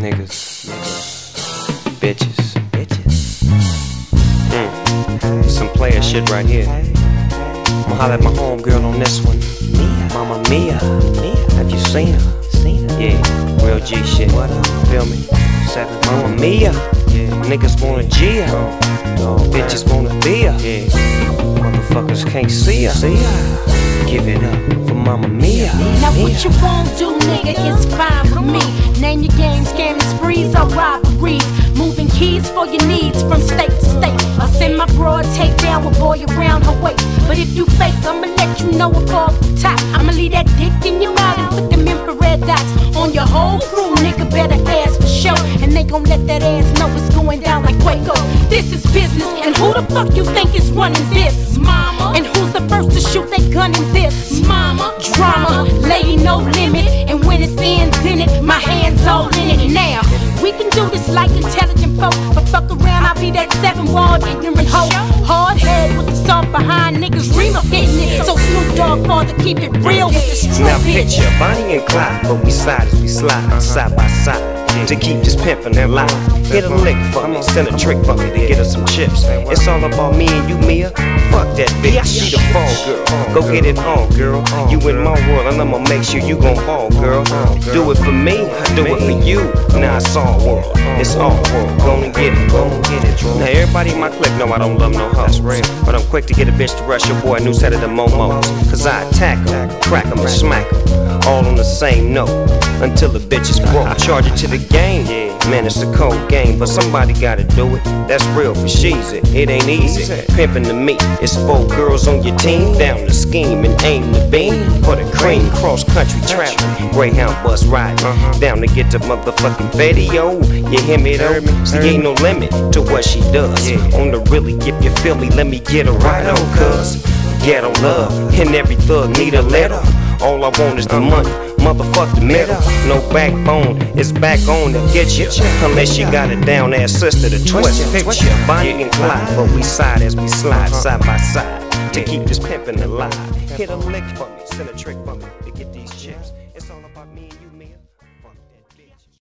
niggas, bitches, bitches. Mm. Some player shit right here. I'ma holler at my homegirl on this one. Mia. Mama Mia, have you seen her? Seen her? Yeah, real G shit. What up? Feel me? Seven. Mama Mia, yeah. Niggas wanna G her. Bitches wanna be her. Yeah. Motherfuckers can't see her. See her. Give it up Mia. Now what you won't do, nigga, is fine with me. Name your game, scamming sprees or robberies. Moving keys for your needs from state to state. I send my broad take down with boy around her waist. But if you fake, I'ma let you know it's off the top. I'ma leave that dick in your mouth and put them infrared dots on your whole crew. Nigga, better ask for show. And they gon' let that ass know it's going down like Quaco. This is business, and who the fuck you think is running this? Mama. And who's the first to shoot they gun in this? Mama. Drama, lady, no limit. And when it ends in it, my hands all in it now. We can do this like intelligent folk, but fuck around, I'll be that seven walled ignorant hoe. Hard head with the soft behind niggas dream of getting it. So Snoop Dogg father keep it real with the street. Now picture Bonnie and Clyde, but we slide as we slide, side by side. To keep this pimpin' alive. Hit a lick for me, send a trick for me to get us some chips. It's all about me and you, Mia. Fuck that bitch, she the fall girl. Go get it on, girl. You in my world, and I'ma make sure you gon' ball, girl. Do it for me, do it for you. Now it's all world, it's all world. Gonna get it, get. Now everybody in my clique know I don't love no hoes. But I'm quick to get a bitch to rush your boy a new set of the momos. Cause I attack 'em, crack 'em, and smack 'em. All on the same note until the bitch is broke. Charge it to the game. Man, it's a cold game, but somebody gotta do it. That's real for she's it. It ain't easy. Pimping to me, it's four girls on your team. Down the scheme and aim the beam for the cream. Cross country traveling, Greyhound bus riding. Down to get the motherfucking video. You hear me though? See, ain't no limit to what she does. On the really, if you feel me, let me get a right on, cuz. Ghetto love, and every thug need a letter. All I want is the money, motherfuck the middle. No backbone, it's back on to get you. Unless you got a down ass sister to twist. Picture Bonnie and Clyde, but we side as we slide side by side to keep this pimpin' alive. Hit a lick for me, send a trick for me to get these chips. It's all about me.